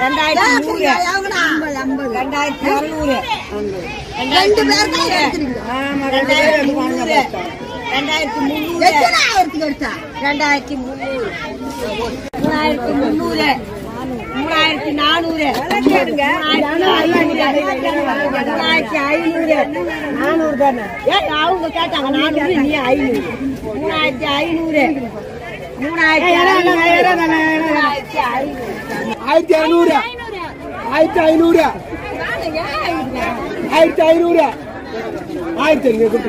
ரெண்டாயிரத்தி நூறு. ரெண்டாயிரத்தி அறுநூறு. ரெண்டாயிரத்தி முந்நூறு ரெண்டாயிரத்தி முந்நூறு. ரெண்டாயிரத்தி முந்நூறு ரெண்டாயிரத்தி முந்நூறு. மூணாயிரத்தி முந்நூறு. மூணாயிரத்தி நானூறு. மூணாயிரத்தி ஐநூறு. நானூறு தானே? ஏன் அவங்க கேட்டாங்க நானூறு நீ ஐநூறு. மூணாயிரத்தி ஐநூறு. மூணாயிரத்தி மூணாயிரத்தி ஐநூறு. ஆயிரத்தி ஐநூறு ஆயிரத்தி ஐநூறு ஆயிரத்தி ஐநூறு ஆயிரத்தி ஐநூறு